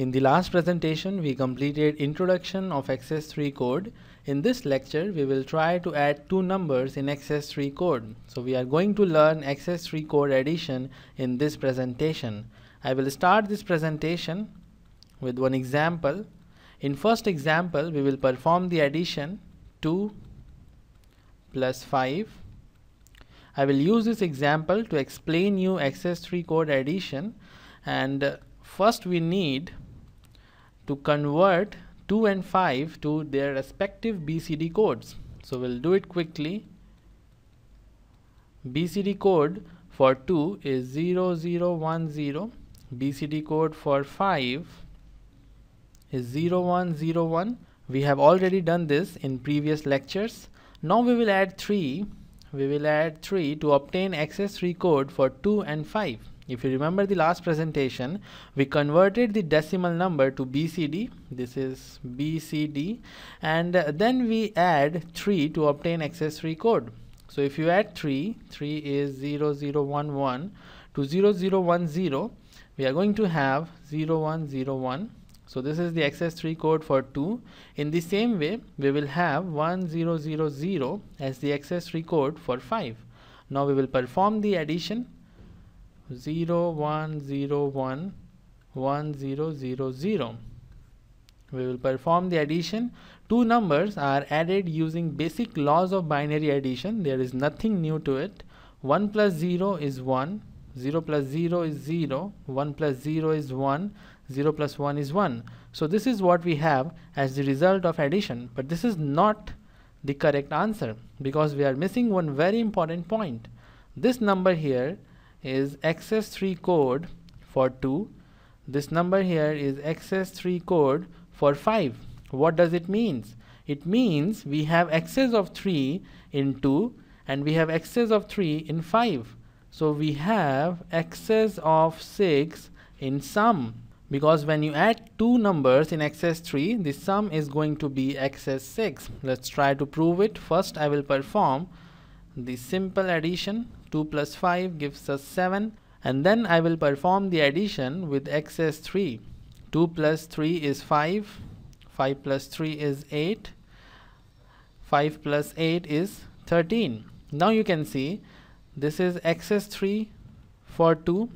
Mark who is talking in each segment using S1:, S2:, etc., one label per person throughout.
S1: In the last presentation, we completed introduction of XS3 code. In this lecture, we will try to add two numbers in XS3 code. So we are going to learn XS3 code addition in this presentation. I will start this presentation with one example. In first example, we will perform the addition 2 plus 5. I will use this example to explain you XS3 code addition and uh, first we need to convert 2 and 5 to their respective BCD codes. So we'll do it quickly. BCD code for 2 is 0010. BCD code for 5 is 0101. We have already done this in previous lectures. Now we will add 3. We will add 3 to obtain XS3 code for 2 and 5. If you remember the last presentation, we converted the decimal number to BCD. This is BCD. And uh, then we add 3 to obtain XS3 code. So if you add 3, 3 is 0011 to 0010, we are going to have 0101. So this is the XS3 code for 2. In the same way, we will have 1000 as the XS3 code for 5. Now we will perform the addition 0 1 0 1 1 0 0 0 we will perform the addition. Two numbers are added using basic laws of binary addition. There is nothing new to it. 1 plus 0 is 1 0 plus 0 is 0 1 plus 0 is 1 0 plus 1 is 1 so this is what we have as the result of addition. But this is not the correct answer because we are missing one very important point. This number here is XS3 code for 2 this number here is XS3 code for 5 what does it means? It means we have excess of 3 in 2 and we have excess of 3 in 5 so we have excess of 6 in sum. Because when you add two numbers in XS3 the sum is going to be XS6 let's try to prove it. First I will perform the simple addition 2 plus 5 gives us 7 and then I will perform the addition with XS3 2 plus 3 is 5 5 plus 3 is 8 5 plus 8 is 13 now you can see this is XS3 for 2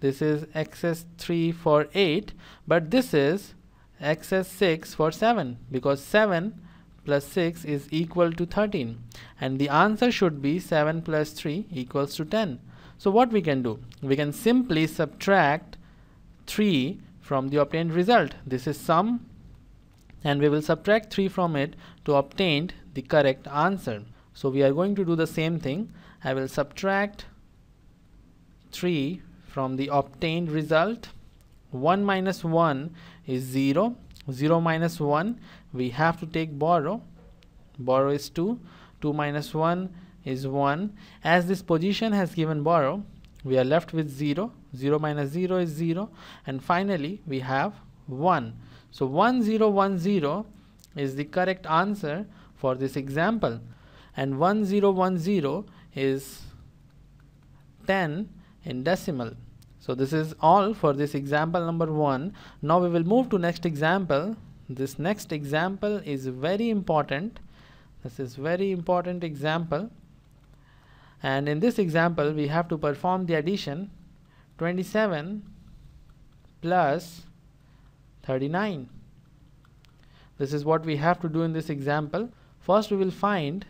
S1: this is XS3 for 8 but this is XS6 for 7 because 7 plus 6 is equal to 13 and the answer should be 7 plus 3 equals to 10 so what we can do? We can simply subtract 3 from the obtained result. This is sum. And we will subtract 3 from it to obtain the correct answer. So we are going to do the same thing. I will subtract 3 from the obtained result. 1 minus 1 is 0 0 minus 1 we have to take borrow. Borrow is 2 2 minus 1 is 1 as this position has given borrow we are left with 0 0 minus 0 is 0 and finally we have 1 so 1 0 1 0 is the correct answer for this example. And 1 0 1 0 is 10 in decimal so this is all for this example number one. Now we will move to next example. This next example is very important. This is very important example. And in this example, we have to perform the addition 27 plus 39. This is what we have to do in this example. First, we will find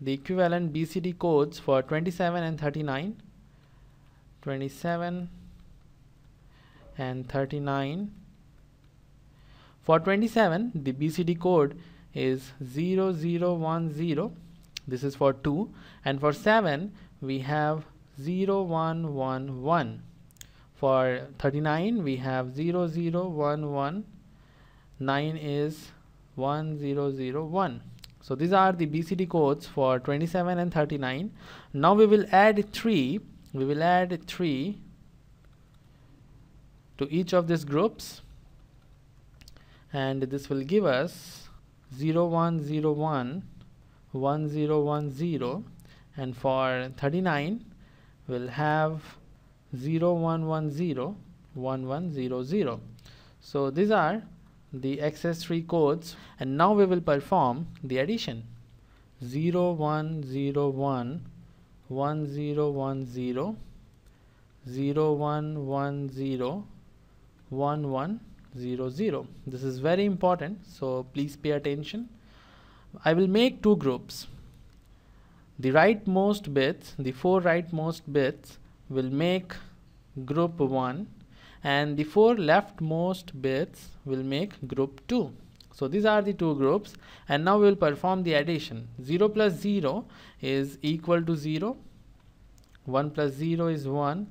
S1: the equivalent BCD codes for 27 and 39. 27 and 39 for 27 the BCD code is 0010 this is for 2 and for 7 we have 0111 for 39 we have 0011 9 is 1001 so these are the BCD codes for 27 and 39 now we will add 3 we will add 3 to each of these groups. And this will give us 0101 1010 and for 39 we'll have 0110 1100 so these are the XS3 codes. And now we will perform the addition. 0 1 0 1 1 0 0 0 1 1 0 1 1 0 0 this is very important so please pay attention. I will make two groups. The rightmost bits the four rightmost bits will make group 1 and the four leftmost bits will make group 2 so these are the two groups and now we will perform the addition. 0 plus 0 is equal to 0 1 plus 0 is 1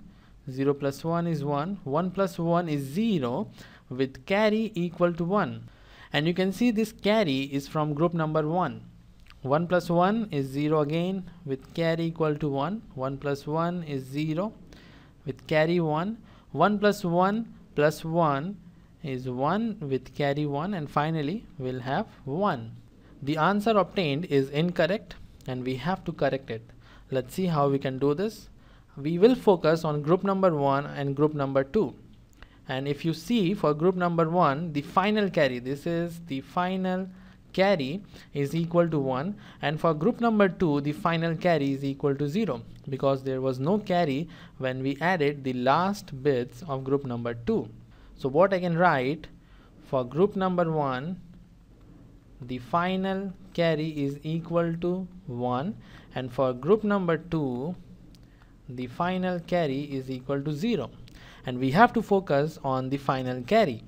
S1: 0 plus 1 is 1 1 plus 1 is 0 with carry equal to 1 and you can see this carry is from group number 1 1 plus 1 is 0 again with carry equal to 1 1 plus 1 is 0 with carry 1 1 plus 1 plus 1 is 1 with carry 1 and finally we'll have 1. The answer obtained is incorrect and we have to correct it. Let's see how we can do this. We will focus on group number 1 and group number 2. And if you see for group number 1 the final carry this is the final carry is equal to 1 and for group number 2 the final carry is equal to 0 because there was no carry when we added the last bits of group number 2 so what I can write for group number 1 the final carry is equal to 1 and for group number 2 the final carry is equal to 0 and we have to focus on the final carry.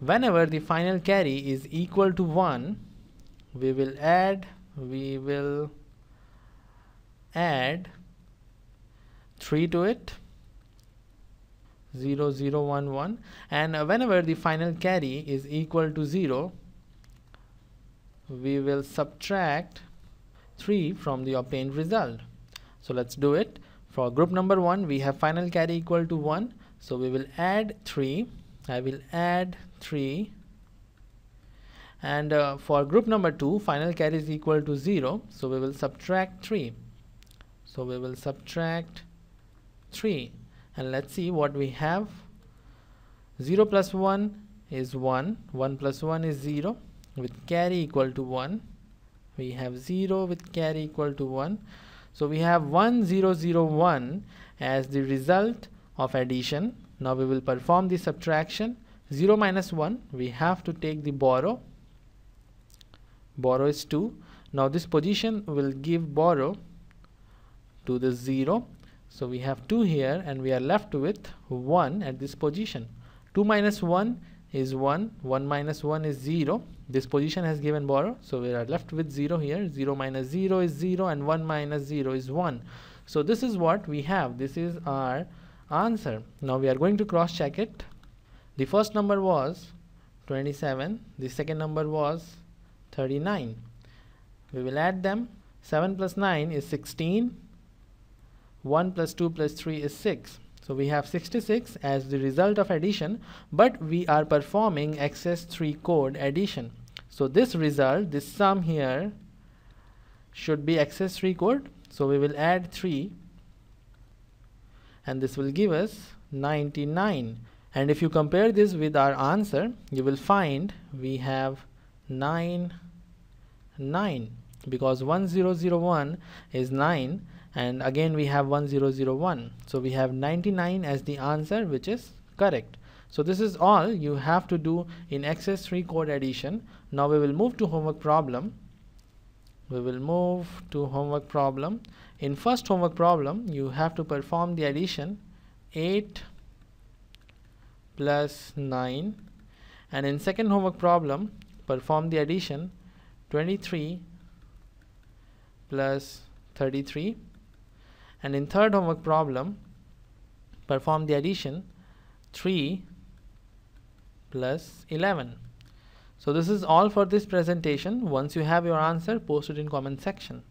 S1: Whenever the final carry is equal to 1 we will add we will add 3 to it. 0 0 1 1 and uh, whenever the final carry is equal to 0 we will subtract 3 from the obtained result. So let's do it for group number 1 we have final carry equal to 1 so we will add 3 I will add 3 and uh, for group number 2 final carry is equal to 0 so we will subtract 3 so we will subtract 3 and let's see what we have. 0 plus 1 is 1 1 plus 1 is 0 with carry equal to 1 we have 0 with carry equal to 1 so we have 1 0 0 1 as the result of addition. Now we will perform the subtraction. 0 minus 1 we have to take the borrow. Borrow is 2 now this position will give borrow to the 0 so we have 2 here and we are left with 1 at this position. 2 minus 1 is 1 1 minus 1 is 0 this position has given borrow so we are left with 0 here. 0 minus 0 is 0 and 1 minus 0 is 1 so this is what we have. This is our answer. Now we are going to cross check it. The first number was 27 the second number was 39 we will add them. 7 plus 9 is 16 1 plus 2 plus 3 is 6 so we have 66 as the result of addition but we are performing XS3 code addition so this result this sum here should be XS3 code. So we will add 3 and this will give us 99 and if you compare this with our answer you will find we have 9 9 because 1001 is 9 and again we have 1001 so we have 99 as the answer which is correct so this is all you have to do in XS3 code addition. Now we will move to homework problem. We will move to homework problem. In first homework problem you have to perform the addition 8 plus 9 and in second homework problem perform the addition 23 plus 33 and in third homework problem perform the addition 3 plus 11 so this is all for this presentation. Once you have your answer post it in comment section